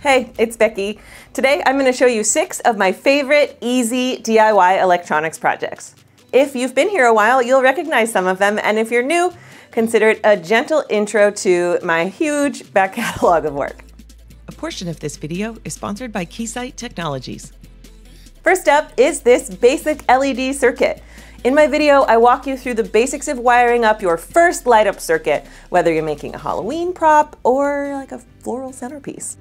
Hey, it's Becky. Today I'm going to show you six of my favorite easy DIY electronics projects. If you've been here a while, you'll recognize some of them, and if you're new, consider it a gentle intro to my huge back catalog of work. A portion of this video is sponsored by Keysight Technologies. First up is this basic LED circuit. In my video, I walk you through the basics of wiring up your first light up circuit, whether you're making a Halloween prop or like a floral centerpiece.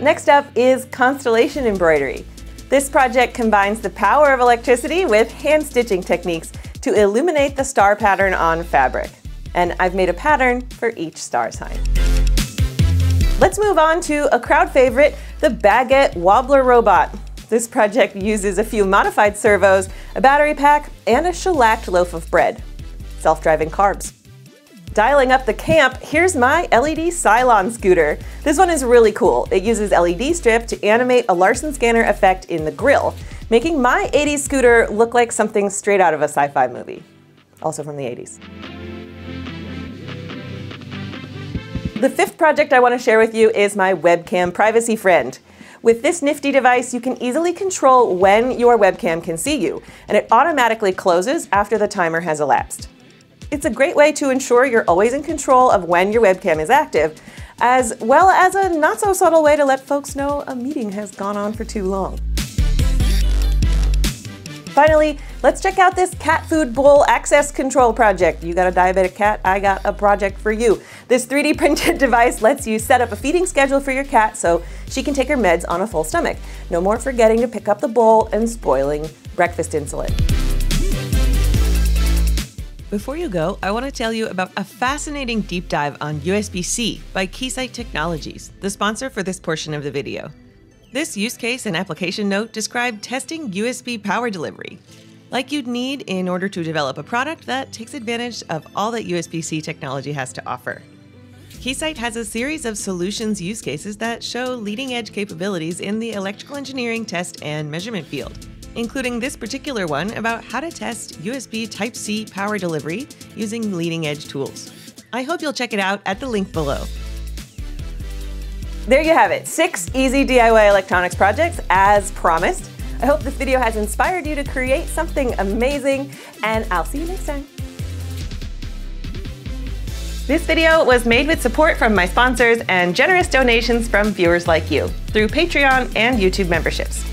Next up is constellation embroidery. This project combines the power of electricity with hand stitching techniques to illuminate the star pattern on fabric. And I've made a pattern for each star sign. Let's move on to a crowd favorite, the Baguette Wobbler Robot. This project uses a few modified servos, a battery pack, and a shellacked loaf of bread. Self-driving carbs. Dialing up the camp, here's my LED Cylon scooter. This one is really cool. It uses LED strip to animate a Larsen scanner effect in the grill, making my 80s scooter look like something straight out of a sci-fi movie. Also from the 80s. The fifth project I want to share with you is my webcam privacy friend. With this nifty device, you can easily control when your webcam can see you, and it automatically closes after the timer has elapsed. It's a great way to ensure you're always in control of when your webcam is active, as well as a not so subtle way to let folks know a meeting has gone on for too long. Finally, let's check out this cat food bowl access control project. You got a diabetic cat? I got a project for you. This 3D printed device lets you set up a feeding schedule for your cat so she can take her meds on a full stomach. No more forgetting to pick up the bowl and spoiling breakfast insulin. Before you go, I want to tell you about a fascinating deep dive on USB-C by Keysight Technologies, the sponsor for this portion of the video. This use case and application note describe testing USB power delivery, like you'd need in order to develop a product that takes advantage of all that USB-C technology has to offer. Keysight has a series of solutions use cases that show leading edge capabilities in the electrical engineering test and measurement field including this particular one about how to test USB Type C power delivery using leading edge tools. I hope you'll check it out at the link below. There you have it, six easy DIY electronics projects as promised. I hope this video has inspired you to create something amazing, and I'll see you next time. This video was made with support from my sponsors and generous donations from viewers like you through Patreon and YouTube memberships.